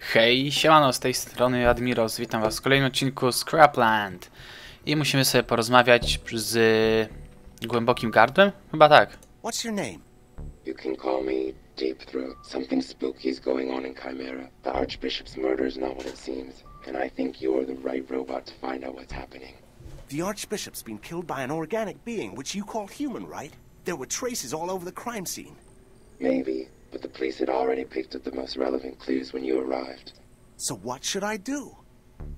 Hej, siemano, z tej strony Admiros, witam was w kolejnym odcinku Scrapland. I musimy sobie porozmawiać z głębokim gardłem? Chyba tak. What's your name? You can call me Deep Throat. Something spooky is going on in Chimera. The Archbishop's murder is not what it seems, and I think you're the right robot to find out what's happening. The Archbishop's been killed by an organic being, which you call human, right? There were traces all over the crime scene. Maybe, but the police had already picked up the most relevant clues when you arrived. So what should I do?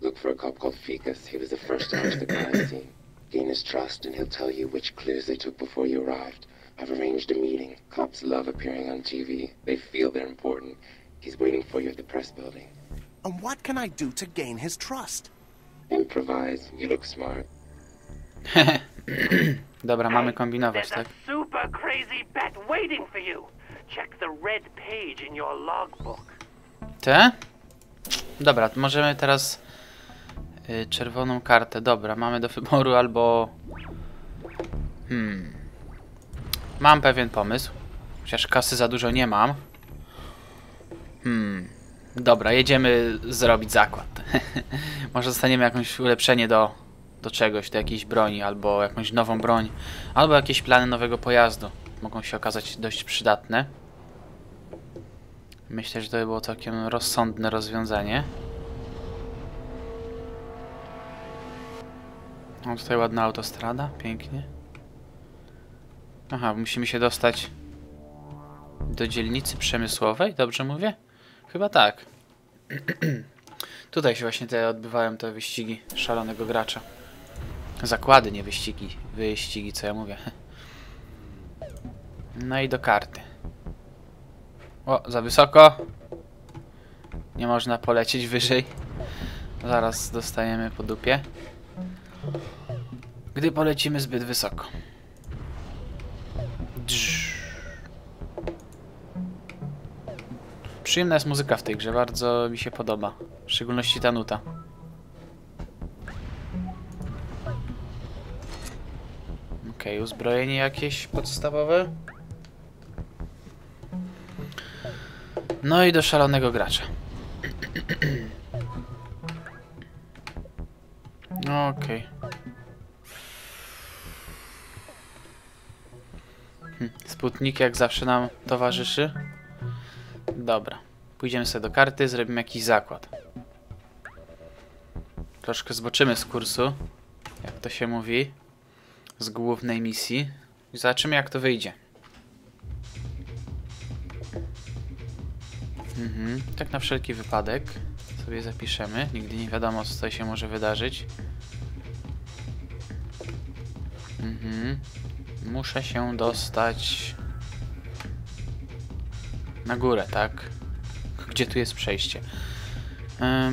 Look for a cop called Ficus. He was the first to reach the crime scene. Gain his trust, and he'll tell you which clues they took before you arrived. I've arranged a meeting. Cops love appearing on TV. They feel they're important. He's waiting for you at the press building. And what can I do to gain his trust? Improvise. You look smart. Dobra, mamy kombinować, There's tak? a super crazy bet waiting for you. Check the red page in your logbook. Te? Dobra, możemy teraz y, czerwoną kartę. Dobra, mamy do wyboru albo... Hmm... Mam pewien pomysł. Chociaż kasy za dużo nie mam. Hmm... Dobra, jedziemy zrobić zakład. Może dostaniemy jakieś ulepszenie do, do czegoś, do jakiejś broni, albo jakąś nową broń, albo jakieś plany nowego pojazdu. Mogą się okazać dość przydatne. Myślę, że to by było całkiem rozsądne rozwiązanie. O, tutaj ładna autostrada, pięknie. Aha, musimy się dostać do dzielnicy przemysłowej, dobrze mówię? Chyba tak. tutaj się właśnie te odbywają te wyścigi szalonego gracza. Zakłady, nie wyścigi. Wyścigi, co ja mówię. No i do karty. O, za wysoko. Nie można polecieć wyżej. Zaraz dostajemy po dupie. Gdy polecimy zbyt wysoko. Drz. Przyjemna jest muzyka w tej grze, bardzo mi się podoba. W szczególności ta nuta. Okej, okay, uzbrojenie jakieś podstawowe. No i do szalonego gracza. Okej. Hm, Sputnik jak zawsze nam towarzyszy. Dobra. Pójdziemy sobie do karty, zrobimy jakiś zakład. Troszkę zboczymy z kursu, jak to się mówi, z głównej misji. I zobaczymy jak to wyjdzie. Mhm, tak na wszelki wypadek sobie zapiszemy. Nigdy nie wiadomo, co tutaj się może wydarzyć. Mhm. Muszę się dostać na górę, tak? Gdzie tu jest przejście?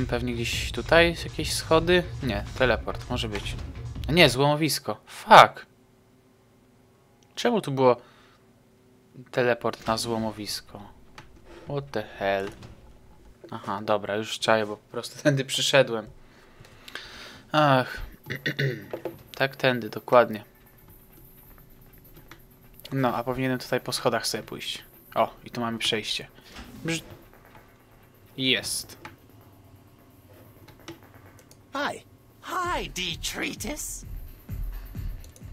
Pewnie gdzieś tutaj jakieś schody? Nie, teleport, może być. Nie, złomowisko. Fuck! Czemu tu było teleport na złomowisko? What the hell? Aha, dobra, już czaję, bo po prostu tędy przyszedłem. Ach. tak tędy, dokładnie. No, a powinienem tutaj po schodach sobie pójść. O, i tu mamy przejście. Brz... Jest. Hi. Hi, Detritus.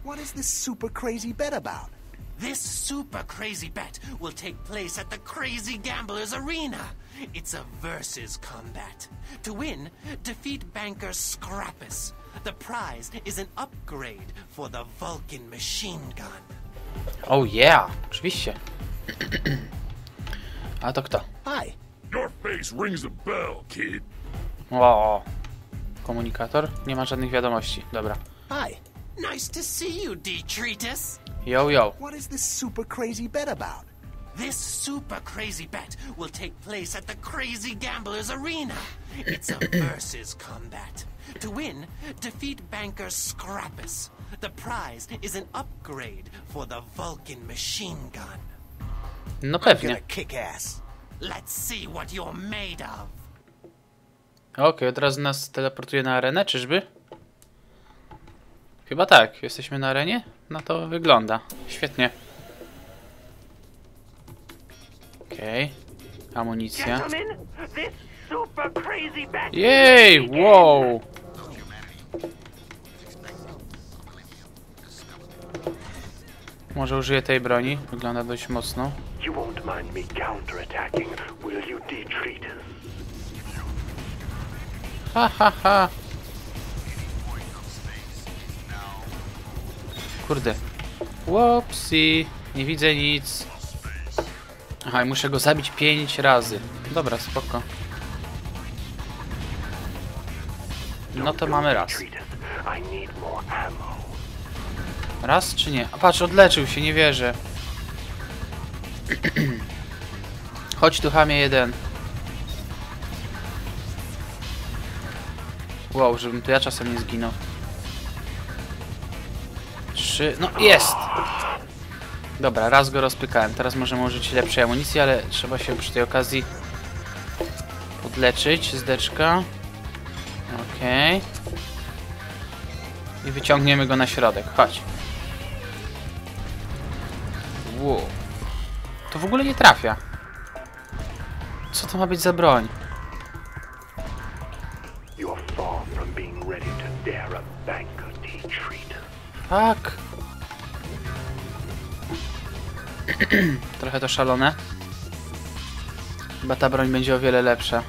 What is this super crazy bet about? This super crazy bet will take place at the Crazy Gamblers Arena. It's a versus combat. To win, defeat banker Scrappus. The prize is an upgrade for the Vulcan machine gun. Oh yeah, oczywiście. A to kto? Hi. Your face rings a bell, kid. O, komunikator? Nie ma żadnych wiadomości. Dobra. Hi. Nice to see you, Detritus. Yo, yo. What is this super crazy bet about? This super crazy bet will take place at the Crazy Gamblers Arena. It's a versus combat. To win, defeat banker Scrappus. The prize is an upgrade for the Vulcan machine gun. No Gonna eh? kick ass. Let's see what you're made of. Okej, od razu nas teleportuje na arenę, czyżby? Chyba tak. Jesteśmy na arenie? No to wygląda. Świetnie. Okej. Amunicja. Crazy bat. Jej, wow! Może użyję tej broni. Wygląda dość mocno. Ha, ha, ha. Kurde. Łopsi. Nie widzę nic. Aha, i muszę go zabić pięć razy. Dobra, spoko. No to mamy raz. Raz czy nie? A patrz, odleczył się, nie wierzę. Chodź tu, chamie jeden. Wow, żebym tu ja czasem nie zginął. Trzy, no jest! Dobra, raz go rozpykałem. Teraz możemy użyć lepszej amunicji, ale trzeba się przy tej okazji podleczyć. Zdeczka. Okej. I wyciągniemy go na środek. Chodź. Wow. To w ogóle nie trafia. Co to ma być za broń? You're Trochę to szalone. Chyba ta broń będzie o wiele lepsza.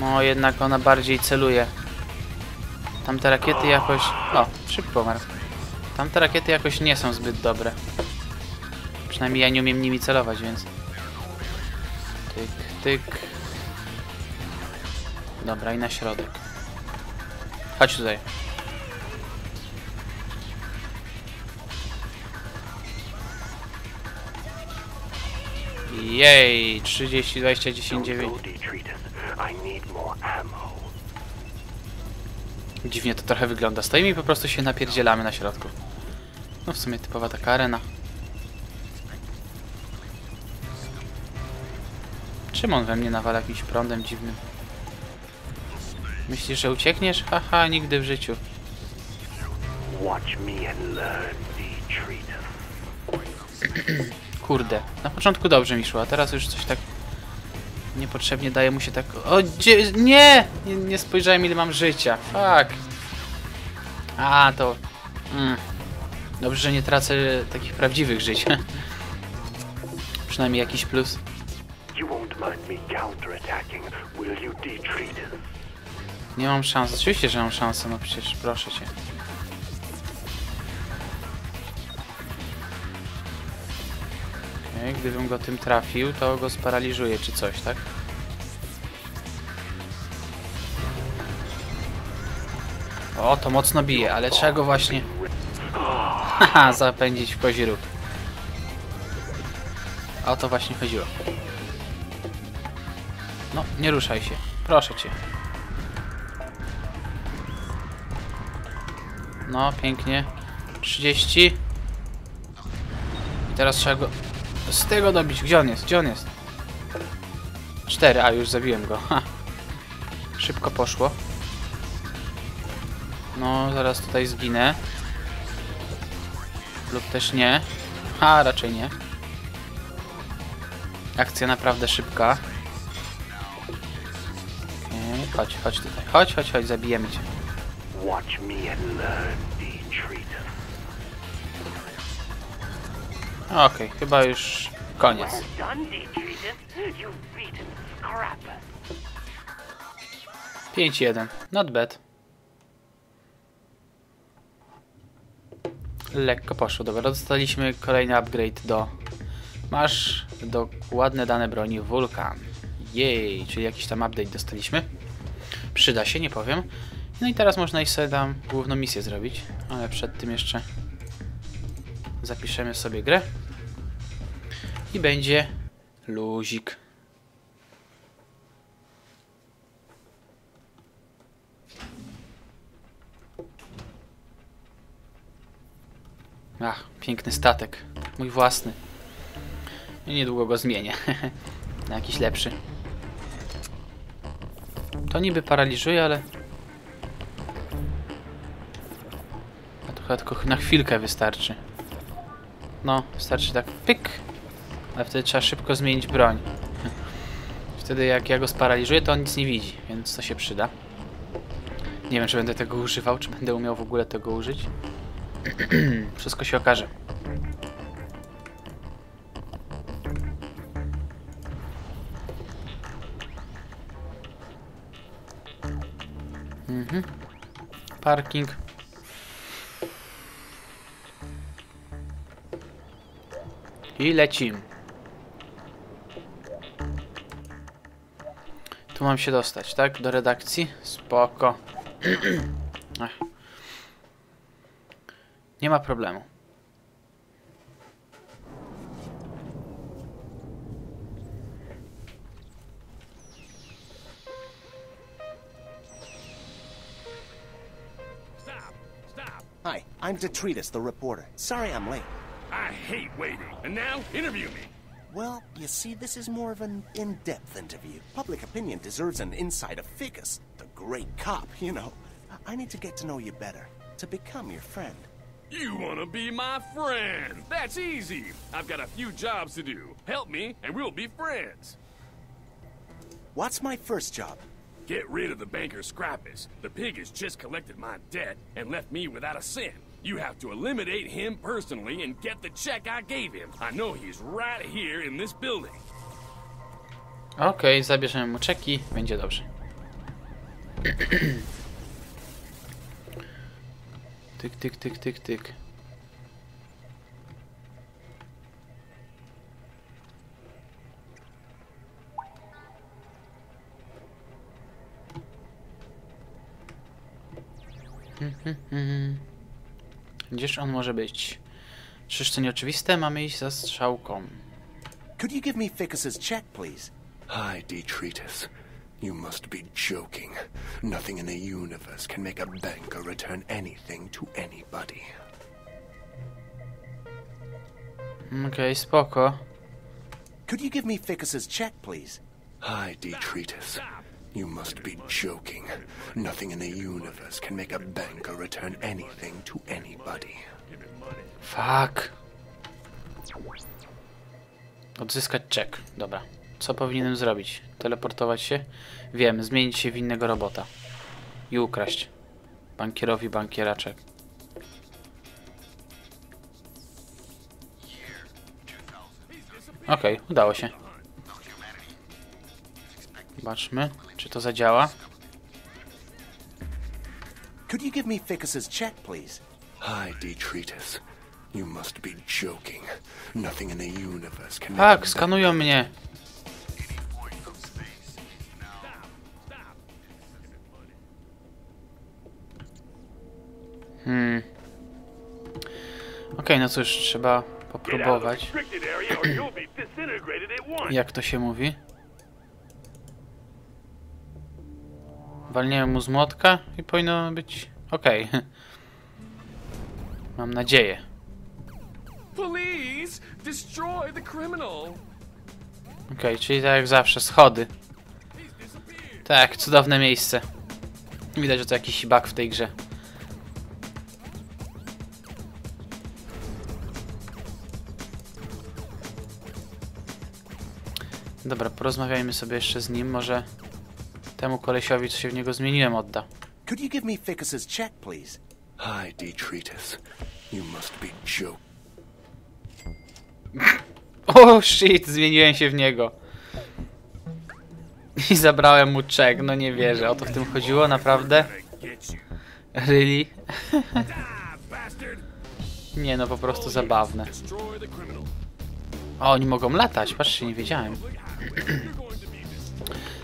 No, jednak ona bardziej celuje. Tamte rakiety jakoś... O, szybko umarł. Tamte rakiety jakoś nie są zbyt dobre. Przynajmniej ja nie umiem nimi celować, więc... Tyk, tyk. Dobra, i na środek. Chodź tutaj. Jej, 30, 20, 10, Don't 9. go, Detritus. I need more ammo. Dziwnie to trochę wygląda. Stoimy i po prostu się napierdzielamy na środku. No w sumie typowa taka arena. Czym on we mnie nawala jakimś prądem dziwnym? Myślisz, że uciekniesz? Haha, nigdy w życiu. Watch me and learn, Detritus. Kurde, na początku dobrze mi szło, a teraz już coś tak niepotrzebnie daje mu się tak... O, gdzie... Nie! nie! Nie spojrzałem ile mam życia. Fuck. A, to... Mm. Dobrze, że nie tracę takich prawdziwych żyć. Przynajmniej jakiś plus. Nie mam szans. Oczywiście, że mam szansę, no przecież proszę cię. Gdybym go tym trafił, to go sparaliżuje czy coś, tak? O, to mocno bije, ale trzeba go właśnie... Haha, zapędzić w kozi róg. O to właśnie chodziło. No, nie ruszaj się. Proszę cię. No, pięknie. 30. I teraz trzeba go z tego dobić. Gdzie on jest? Gdzie on jest? 4, a już zabiłem go. Ha. Szybko poszło. No, zaraz tutaj zginę. Lub też nie. A, raczej nie. Akcja naprawdę szybka. Okej, Chodź, chodź tutaj. Chodź, chodź, chodź, zabijemy cię. Watch me and learn, Detritus. Okej, chyba już koniec. Scrappus. 5-1. Not bad. Lekko poszło. Dobra, dostaliśmy kolejny upgrade do... Masz dokładne dane broni Vulkan. Jej, czyli jakiś tam update dostaliśmy. Przyda się, nie powiem. No i teraz można iść sobie tam główną misję zrobić. Ale przed tym jeszcze zapiszemy sobie grę. I będzie luzik. Ach, piękny statek. Mój własny. I niedługo go zmienię. Na jakiś lepszy. To niby paraliżuje, ale... A to chyba tylko na chwilkę wystarczy. No, wystarczy tak pyk. Ale wtedy trzeba szybko zmienić broń. Wtedy jak ja go sparaliżuję, to on nic nie widzi, więc to się przyda. Nie wiem, czy będę tego używał, czy będę umiał w ogóle tego użyć. Wszystko się okaże. Mhm. Parking. I lecimy. Tu mam się dostać, tak? Do redakcji? Spoko. Nie ma problemu. Hi, I'm Detritus, the reporter. Sorry I'm late. I hate waiting. And now, interview me. Well, you see, this is more of an in-depth interview. Public opinion deserves an insight of Ficus, the great cop, you know. I need to get to know you better, to become your friend. You want to be my friend? That's easy. I've got a few jobs to do. Help me, and we'll be friends. What's my first job? Get rid of the banker Scrappus. The pig has just collected my debt and left me without a cent. You have to eliminate him personally and get the check I gave him. I know he's right here in this building. Okej, zabierzemy mu czeki, będzie dobrze. Tyk, tyk, tyk, tyk, tyk. Hmm, hmm, hmm. Gdzież on może być? Czyż to nieoczywiste? Mamy iść za strzałką. Could you give me Ficus's check, please? Hi, Detritus. You must be joking. Nothing in the universe can make a banker return anything to anybody. Okej, spoko. Could you give me Ficus's check, please? Hi, Detritus. You must be joking. Nothing in the universe can make a banker return anything to anybody. Fuck. Odzyskać czek. Dobra. Co powinienem zrobić? Teleportować się? Wiem, zmienić się w innego robota. I ukraść. Bankierowi bankieraczek. Okej, udało się. Zobaczmy, czy to zadziała. Could you give me Ficus's check, please? Hi, Detritus. You must be joking. Nothing in the universe can Tak, skanują mnie. Hmm. Okej, no cóż, trzeba popróbować. Jak to się mówi? Walniemy mu z młotka i powinno być okej. Mam nadzieję. Please, destroy the criminal. Okej, czyli tak jak zawsze, schody. Tak, cudowne miejsce. Widać, że to jakiś bug w tej grze. Dobra, porozmawiajmy sobie jeszcze z nim. Może temu kolesiowi, co się w niego zmieniłem, odda. Could you give me Ficus's check, please? Hi, Detritus. You must be joking. O shit, zmieniłem się w niego. I zabrałem mu czek, no nie wierzę. O to w tym chodziło, naprawdę? Really? Nie no, po prostu zabawne. O, oni mogą latać, patrzcie, nie wiedziałem.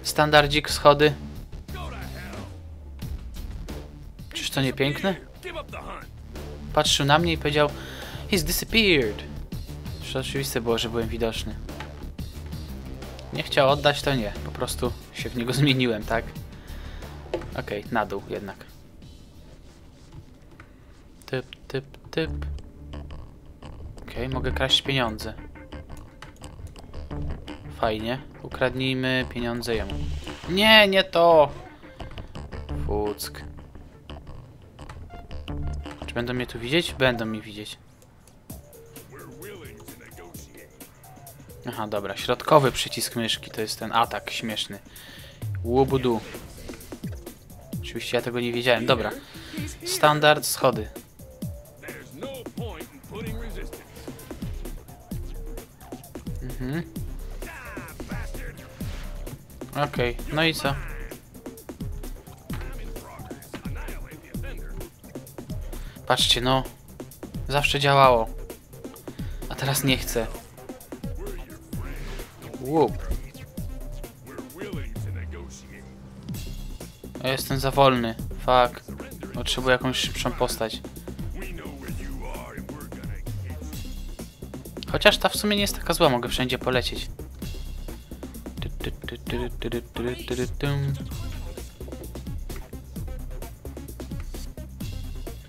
Standardzik, schody. Czyż to nie piękne? Patrzył na mnie i powiedział He's disappeared. Czy oczywiste było, że byłem widoczny. Nie chciał oddać, to nie. Po prostu się w niego zmieniłem, tak? Okej, na dół jednak. Typ, typ, typ. Okej, mogę kraść pieniądze. Fajnie. Ukradnijmy pieniądze jemu. Nie, nie to! Fuck. Czy będą mnie tu widzieć? Będą mnie widzieć. Aha, dobra. Środkowy przycisk myszki to jest ten atak śmieszny. Łubudu. Oczywiście ja tego nie wiedziałem. Dobra. Standard, schody. Mhm. Okej, okay. no i co? Patrzcie, no. Zawsze działało. A teraz nie chcę. Łup. Ja jestem za wolny. Fuck. Potrzebuję jakąś szybszą postać. Chociaż ta w sumie nie jest taka zła, mogę wszędzie polecieć.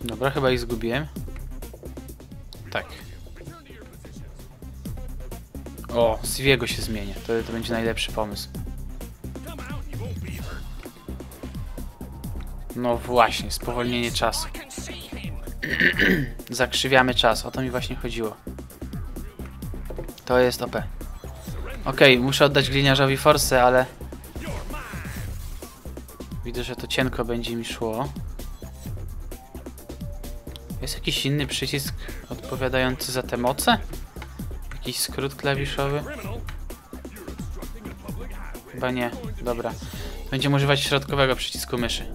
Dobra, chyba ich zgubiłem. Tak. O, Swiego się zmienię. To, to będzie najlepszy pomysł. No właśnie, spowolnienie czasu. Zakrzywiamy czas, o to mi właśnie chodziło. To jest OP. Okej, muszę oddać gliniarzowi forsę, ale... Widzę, że to cienko będzie mi szło. Jest jakiś inny przycisk odpowiadający za te moce? Jakiś skrót klawiszowy? Chyba nie. Dobra. Będziemy używać środkowego przycisku myszy.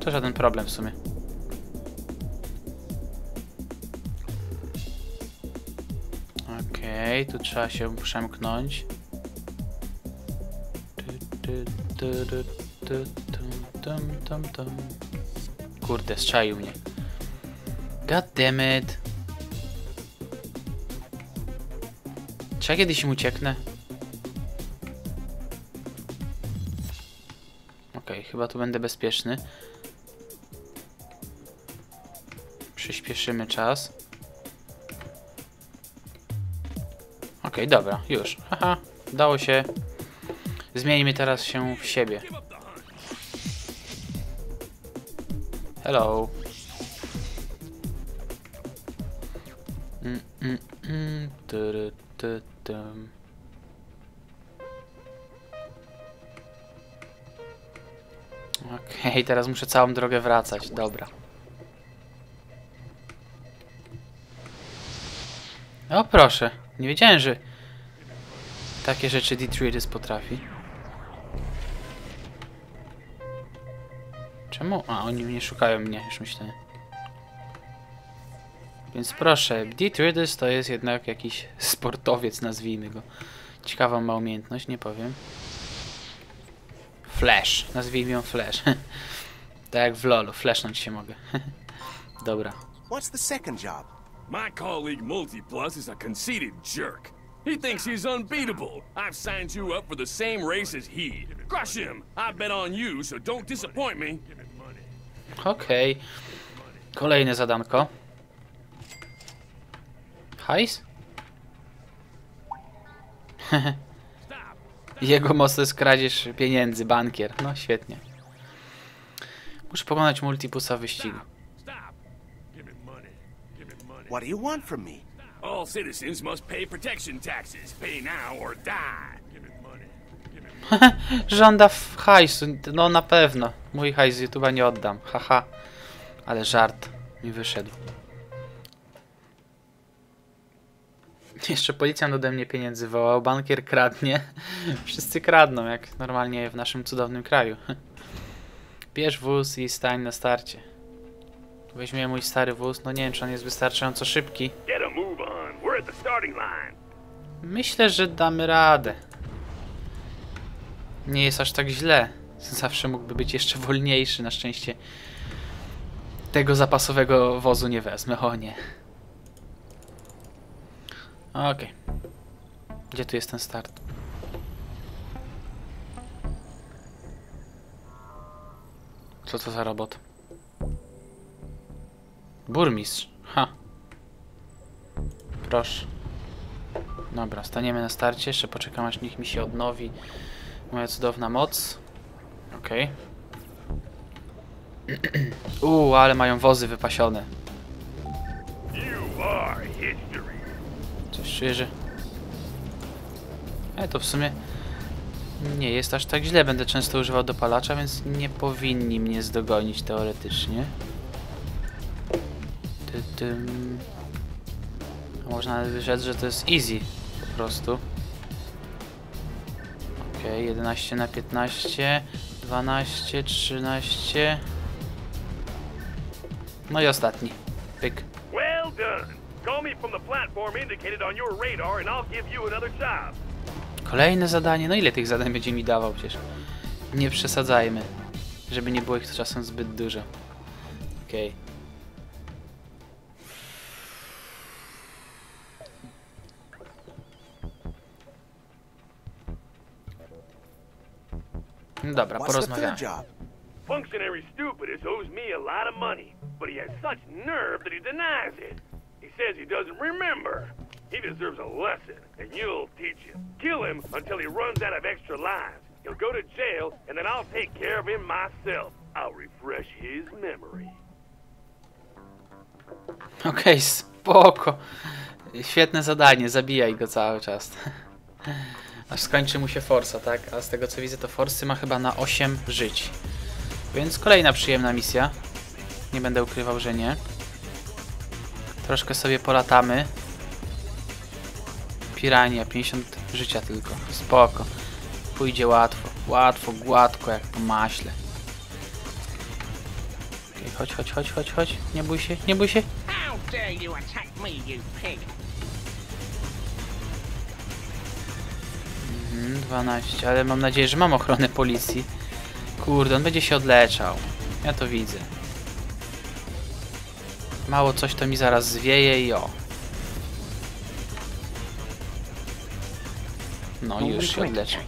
To żaden problem w sumie. Okej, tu trzeba się przemknąć. Kurde, strzaił mnie. God damn it. Czy ja kiedyś im ucieknę? Okej, chyba tu będę bezpieczny. Przyspieszymy czas. Okej, dobra, już. Haha, udało się. Zmieńmy teraz się w siebie. Hello. Mm, mm, mm. Okej, teraz muszę całą drogę wracać. Dobra. O proszę, nie wiedziałem, że takie rzeczy Detritus potrafi. Czemu? A, oni mnie szukają mnie, już myślę. Więc proszę, Detritus to jest jednak jakiś sportowiec, nazwijmy go. Ciekawą ma umiejętność, nie powiem. Flash, nazwijmy ją Flash. tak jak w LoLu, flashnąć się mogę. Dobra. What's the second job? My colleague Multiplus is a conceited jerk. He thinks he's unbeatable. I've signed you up for the same race as he. Crush him! I bet on you, so don't disappoint me. Okej. Kolejne zadanko. Hajs? Jego moc jest kradzież pieniędzy, bankier. No świetnie. Muszę pokonać multipusa w wyścigu. What do you want from me? All citizens must pay protection taxes. Pay now or die. Give him money. Give him Żąda w hajsu. No na pewno. Mój hajs z YouTube'a nie oddam. Haha. Ale żart mi wyszedł. Jeszcze policjant ode mnie pieniędzy wołał. Bankier kradnie. Wszyscy kradną, jak normalnie w naszym cudownym kraju. Bierz wóz i stań na starcie. Weźmie mój stary wóz. No nie wiem, czy on jest wystarczająco szybki. Myślę, że damy radę. Nie jest aż tak źle. Zawsze mógłby być jeszcze wolniejszy. Na szczęście tego zapasowego wozu nie wezmę. O nie. Okej. Gdzie tu jest ten start? Co to za robot? Burmistrz. Ha. Proszę. Dobra, staniemy na starcie. Jeszcze poczekam, aż niech mi się odnowi moja cudowna moc. Okej. Uuu, ale mają wozy wypasione. Coś czuję, że... Ale to w sumie nie jest aż tak źle. Będę często używał dopalacza, więc nie powinni mnie zdogonić teoretycznie. Ty. Można rzec, że to jest easy po prostu. Ok, 11 na 15, 12, 13. No i ostatni. Pyk. Well done. Call me from the platform indicated on your radar and I'll give you another job. Kolejne zadanie. No ile tych zadań będzie mi dawał przecież? Nie przesadzajmy. Żeby nie było ich czasem zbyt dużo. Okej. No Dobra, What's the porozmawiamy. job? Functionary stupidus owes me a lot of money, but he has such nerve that he denies it. He says he doesn't remember. He deserves a lesson, and you'll teach him. Kill him until he runs out of extra lives. He'll go to jail, and then I'll take care of him myself. I'll refresh his memory. Okej, spoko. Świetne zadanie, zabijaj go cały czas. Aż skończy mu się forsa, tak? A z tego co widzę, to forsy ma chyba na 8 żyć. Więc kolejna przyjemna misja. Nie będę ukrywał, że nie. Troszkę sobie polatamy. Pirania, 50 życia tylko. Spoko. Pójdzie łatwo. Łatwo, gładko, jak po maśle. Chodź, chodź, chodź, chodź, chodź. Nie bój się, nie bój się. How dare you attack me, you pig? Mm, 12, ale mam nadzieję, że mam ochronę policji. Kurde, on będzie się odleczał. Ja to widzę. Mało coś to mi zaraz zwieje i o. No już się odleczył.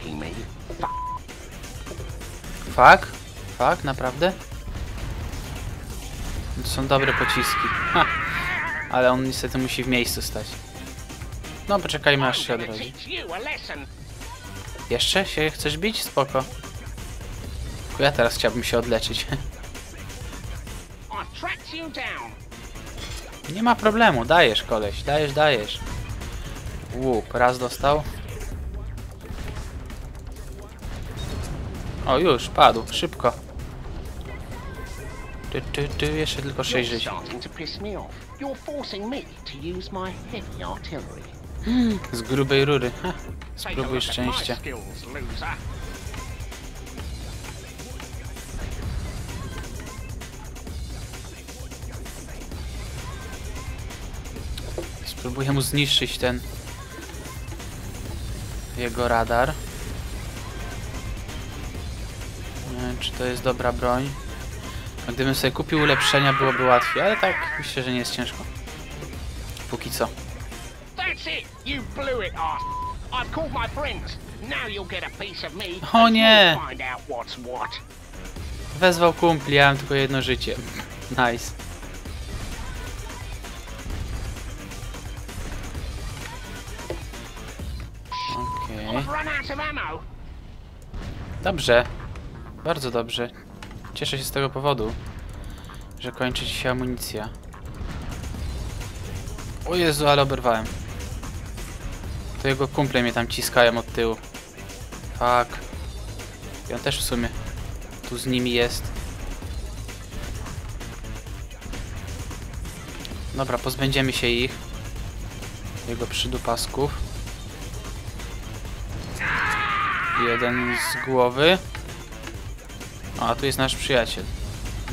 Fuck? Fuck? Naprawdę? To są dobre pociski. Ha. Ale on niestety musi w miejscu stać. No poczekajmy aż się odrodzi. Jeszcze się chcesz bić? Spoko. Ja teraz chciałbym się odleczyć. Nie ma problemu, dajesz koleś, dajesz, dajesz. Łup, raz dostał. O, już, padł, szybko. Ty, ty, ty, jeszcze tylko 6 You're żyć. Z grubej rury. Ha, spróbuj szczęścia. Spróbuję mu zniszczyć ten jego radar. Nie wiem, czy to jest dobra broń. A Gdybym sobie kupił ulepszenia, byłoby łatwiej, ale tak myślę, że nie jest ciężko. Póki co. That's it. You blew it, ass. I've called my friends. Now you'll get a piece of me. O nie. Find out what's what. Wezwał kumpli, ja mam tylko jedno życie. Nice. Okej. Ammo. Dobrze. Bardzo dobrze. Cieszę się z tego powodu, że kończy się amunicja. O Jezu, ale oberwałem. To jego kumple mnie tam ciskają od tyłu. Fuck. I on też w sumie tu z nimi jest. Dobra, pozbędziemy się ich. Jego przydupasków. Jeden z głowy. A tu jest nasz przyjaciel.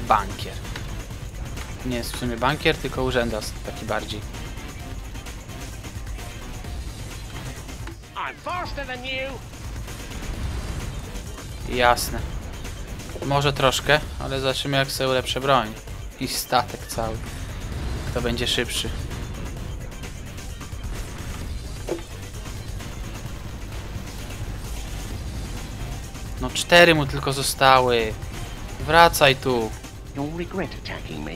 Bankier. Nie jest w sumie bankier, tylko urzędas taki bardziej. Jasne. Może troszkę, ale zobaczymy jak sobie ulepszę broń. I statek cały. Kto będzie szybszy. No cztery mu tylko zostały. Wracaj tu. You'll regret attacking me.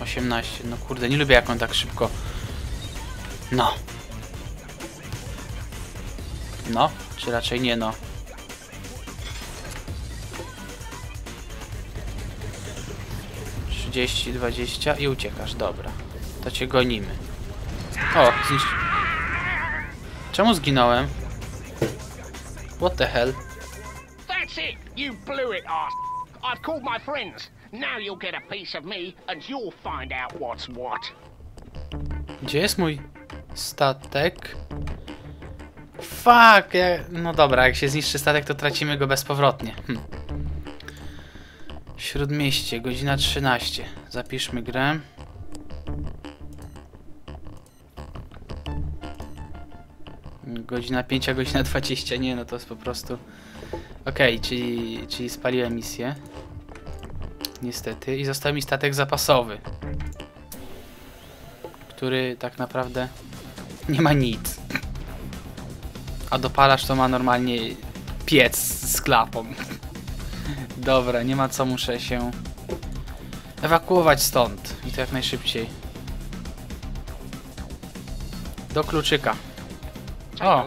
18. No kurde, nie lubię jak on tak szybko. No. No, czy raczej nie no. Trzydzieści, dwadzieścia i uciekasz, dobra. To cię gonimy. O, zniszcz... Czemu zginąłem? What the hell? That's it! You blew it, ass. I've called my friends. Now you'll get a piece of me, and you'll find out what's what. Gdzie jest mój statek? Fuck! No dobra, jak się zniszczy statek, to tracimy go bezpowrotnie. Hm. Śródmieście, godzina 13. Zapiszmy grę. Godzina 5, a godzina 20. Nie, no to jest po prostu... Okej, czyli, czyli spaliłem misję. Niestety. I został mi statek zapasowy. Który tak naprawdę nie ma nic. A dopalacz to ma normalnie piec z klapą. Dobra, nie ma co, muszę się ewakuować stąd. I to jak najszybciej. Do kluczyka. O,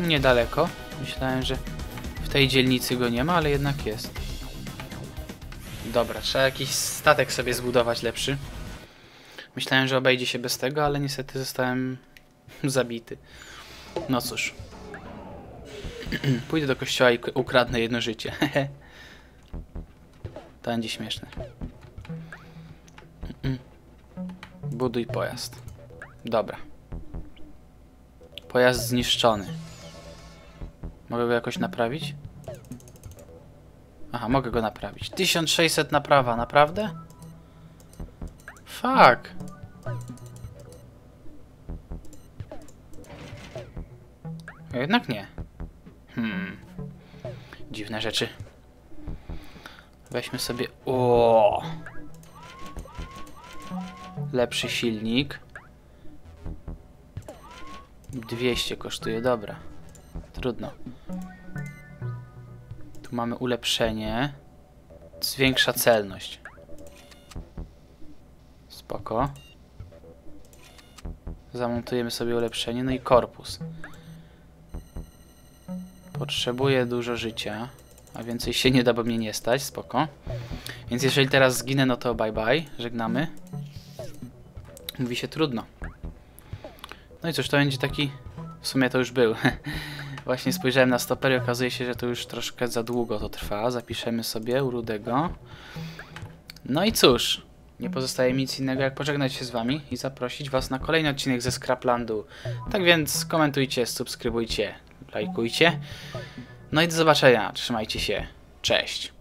niedaleko. Myślałem, że w tej dzielnicy go nie ma, ale jednak jest. Dobra, trzeba jakiś statek sobie zbudować lepszy. Myślałem, że obejdzie się bez tego, ale niestety zostałem zabity. No cóż. Pójdę do kościoła i ukradnę jedno życie. to będzie śmieszne. Buduj pojazd. Dobra. Pojazd zniszczony. Mogę go jakoś naprawić? Aha, mogę go naprawić. 1600 naprawa, naprawdę? Fuck. Jednak nie. Hmm. Dziwne rzeczy. Weźmy sobie... O. Lepszy silnik. 200 kosztuje, dobra. Trudno. Tu mamy ulepszenie. Zwiększa celność. Spoko. Zamontujemy sobie ulepszenie, no i korpus. Potrzebuję dużo życia, a więcej się nie da, bo mnie nie stać, spoko. Więc jeżeli teraz zginę, no to bye bye, żegnamy. Mówi się trudno. No i cóż, to będzie taki... W sumie to już był. Właśnie spojrzałem na stoper i okazuje się, że to już troszkę za długo to trwa. Zapiszemy sobie u Rudego. No i cóż, nie pozostaje mi nic innego jak pożegnać się z wami i zaprosić was na kolejny odcinek ze Scraplandu. Tak więc komentujcie, subskrybujcie, lajkujcie. No i do zobaczenia. Trzymajcie się. Cześć.